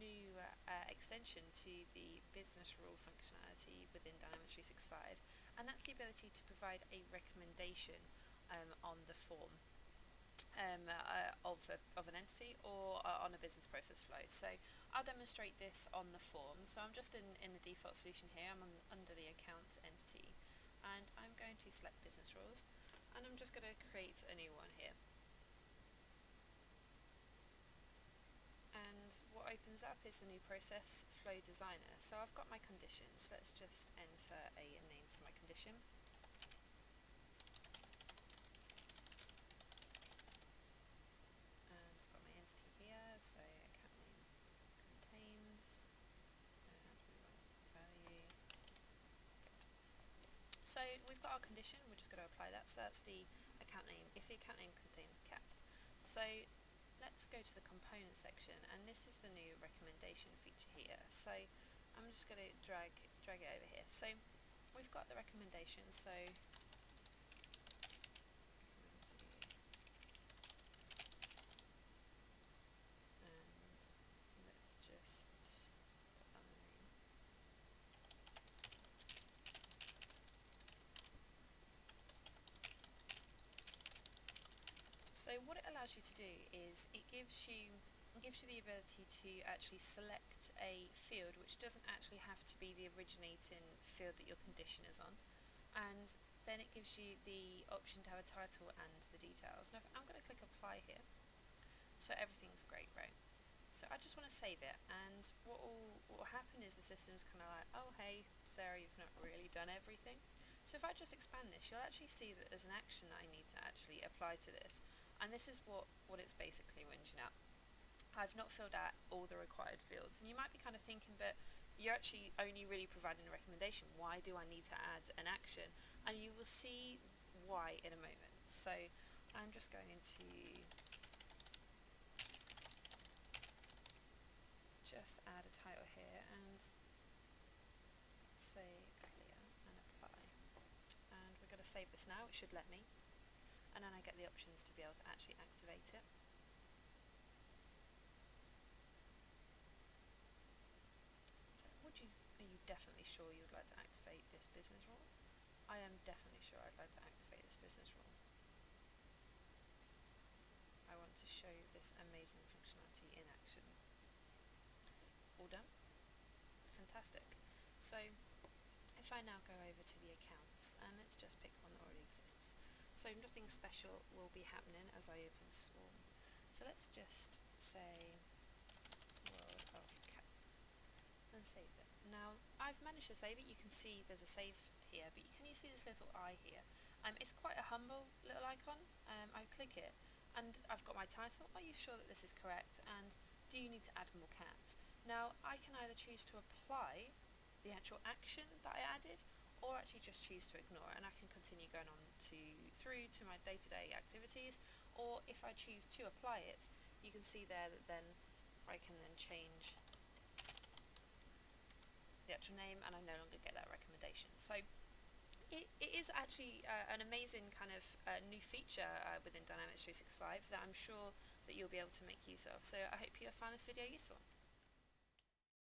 new uh, uh, extension to the business rule functionality within Dynamics 365 and that's the ability to provide a recommendation um, on the form um, uh, of, a, of an entity or uh, on a business process flow. So I'll demonstrate this on the form. So I'm just in, in the default solution here, I'm on, under the account entity and I'm going to select business rules and I'm just going to create a new one here. And opens up is the new process flow designer. So I've got my conditions. Let's just enter a name for my condition. And I've got my entity here, so account name contains and we value. So we've got our condition, we're just going to apply that. So that's the account name, if the account name contains cat. So let's go to the component section and this is the new recommendation feature here. So I'm just going to drag drag it over here. So we've got the recommendation so and let's just So what it allows you to do is it gives you gives you the ability to actually select a field which doesn't actually have to be the originating field that your condition is on. And then it gives you the option to have a title and the details. Now I'm going to click apply here so everything's great right? So I just want to save it and what will happen is the system's kind of like oh hey Sarah you've not really done everything. So if I just expand this you'll actually see that there's an action that I need to actually apply to this and this is what, what it's basically whinging at. I've not filled out all the required fields and you might be kind of thinking but you're actually only really providing a recommendation. Why do I need to add an action? And you will see why in a moment. So I'm just going to just add a title here and say clear and apply. And we're going to save this now it should let me and then I get the options to be able to actually activate it. So would you, are you definitely sure you would like to activate this business rule? I am definitely sure I'd like to activate this business rule. I want to show you this amazing functionality in action. All done? Fantastic. So if I now go over to the accounts and let's just pick one that already exists. So nothing special will be happening as I open this form. So let's just say World of Cats and save it. Now I've managed to save it, you can see there's a save here, but you can you see this little eye here? Um, it's quite a humble little icon. Um, I click it and I've got my title. Are you sure that this is correct? And do you need to add more cats? Now I can either choose to apply the actual action that I added or actually just choose to ignore and I can continue going on to through to my day-to-day -day activities or if I choose to apply it you can see there that then I can then change the actual name and I no longer get that recommendation. So it, it is actually uh, an amazing kind of uh, new feature uh, within Dynamics 365 that I'm sure that you'll be able to make use of. So I hope you have found this video useful